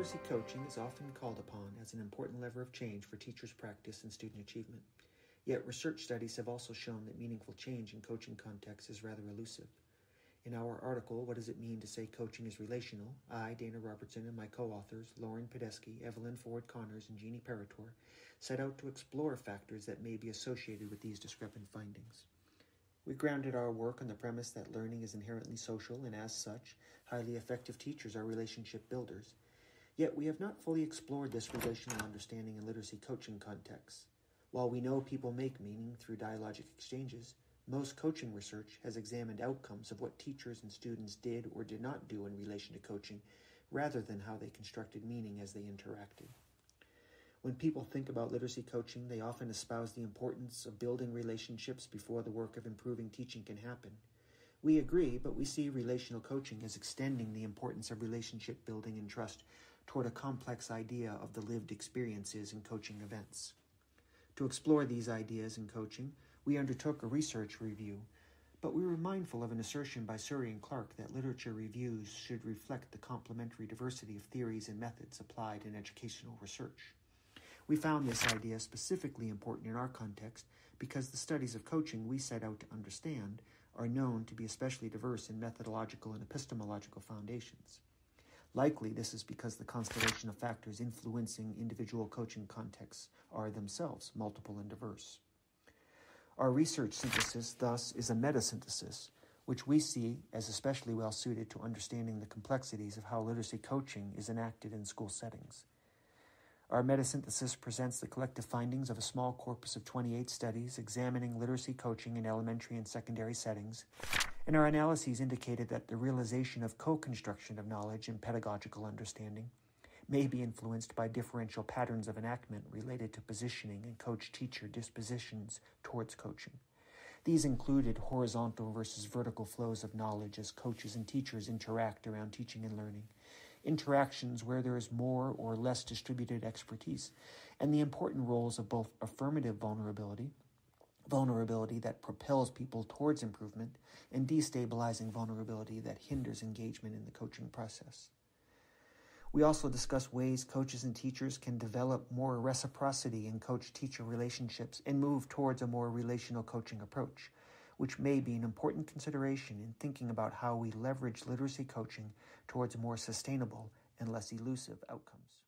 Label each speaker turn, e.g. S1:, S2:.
S1: Literacy coaching is often called upon as an important lever of change for teachers' practice and student achievement. Yet research studies have also shown that meaningful change in coaching contexts is rather elusive. In our article, What Does It Mean to Say Coaching is Relational? I, Dana Robertson, and my co authors, Lauren Padesky, Evelyn Ford Connors, and Jeannie Paratore, set out to explore factors that may be associated with these discrepant findings. We grounded our work on the premise that learning is inherently social, and as such, highly effective teachers are relationship builders. Yet we have not fully explored this relational understanding in literacy coaching contexts. While we know people make meaning through dialogic exchanges, most coaching research has examined outcomes of what teachers and students did or did not do in relation to coaching, rather than how they constructed meaning as they interacted. When people think about literacy coaching, they often espouse the importance of building relationships before the work of improving teaching can happen. We agree, but we see relational coaching as extending the importance of relationship building and trust toward a complex idea of the lived experiences in coaching events. To explore these ideas in coaching, we undertook a research review, but we were mindful of an assertion by Suri and Clark that literature reviews should reflect the complementary diversity of theories and methods applied in educational research. We found this idea specifically important in our context because the studies of coaching we set out to understand are known to be especially diverse in methodological and epistemological foundations. Likely, this is because the constellation of factors influencing individual coaching contexts are themselves multiple and diverse. Our research synthesis, thus, is a metasynthesis, which we see as especially well suited to understanding the complexities of how literacy coaching is enacted in school settings. Our metasynthesis presents the collective findings of a small corpus of 28 studies examining literacy coaching in elementary and secondary settings and our analyses indicated that the realization of co construction of knowledge and pedagogical understanding may be influenced by differential patterns of enactment related to positioning and coach teacher dispositions towards coaching. These included horizontal versus vertical flows of knowledge as coaches and teachers interact around teaching and learning, interactions where there is more or less distributed expertise, and the important roles of both affirmative vulnerability vulnerability that propels people towards improvement, and destabilizing vulnerability that hinders engagement in the coaching process. We also discuss ways coaches and teachers can develop more reciprocity in coach teacher relationships and move towards a more relational coaching approach, which may be an important consideration in thinking about how we leverage literacy coaching towards more sustainable and less elusive outcomes.